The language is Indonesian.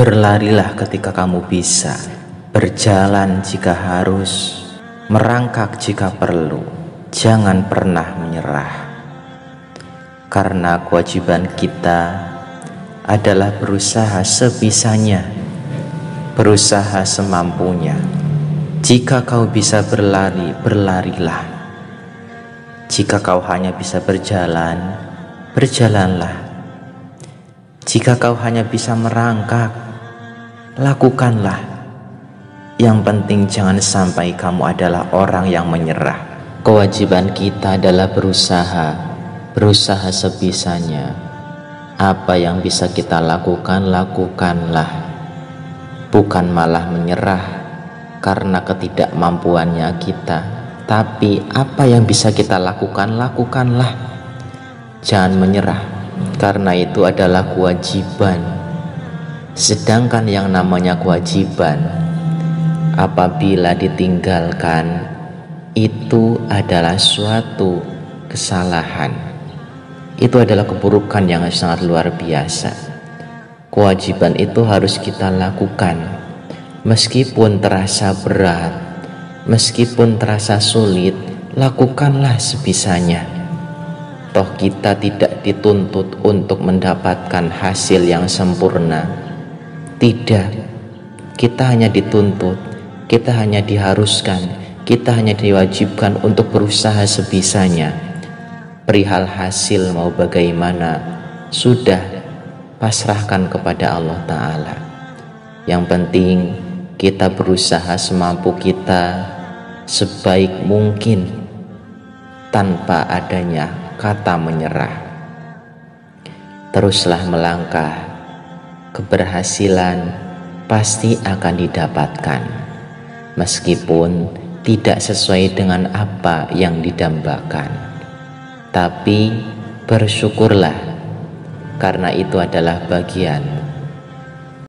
Berlarilah ketika kamu bisa, berjalan jika harus, merangkak jika perlu, jangan pernah menyerah. Karena kewajiban kita adalah berusaha sebisanya, berusaha semampunya. Jika kau bisa berlari, berlarilah. Jika kau hanya bisa berjalan, berjalanlah. Jika kau hanya bisa merangkak, lakukanlah. Yang penting jangan sampai kamu adalah orang yang menyerah. Kewajiban kita adalah berusaha, berusaha sebisanya. Apa yang bisa kita lakukan, lakukanlah. Bukan malah menyerah karena ketidakmampuannya kita. Tapi apa yang bisa kita lakukan, lakukanlah. Jangan menyerah, karena itu adalah kewajiban Sedangkan yang namanya kewajiban apabila ditinggalkan itu adalah suatu kesalahan. Itu adalah keburukan yang sangat luar biasa. Kewajiban itu harus kita lakukan meskipun terasa berat, meskipun terasa sulit, lakukanlah sebisanya. Toh kita tidak dituntut untuk mendapatkan hasil yang sempurna tidak, kita hanya dituntut, kita hanya diharuskan, kita hanya diwajibkan untuk berusaha sebisanya. Perihal hasil mau bagaimana, sudah pasrahkan kepada Allah Ta'ala. Yang penting kita berusaha semampu kita sebaik mungkin tanpa adanya kata menyerah. Teruslah melangkah keberhasilan pasti akan didapatkan, meskipun tidak sesuai dengan apa yang didambakan. Tapi bersyukurlah, karena itu adalah bagian